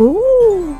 Ooh.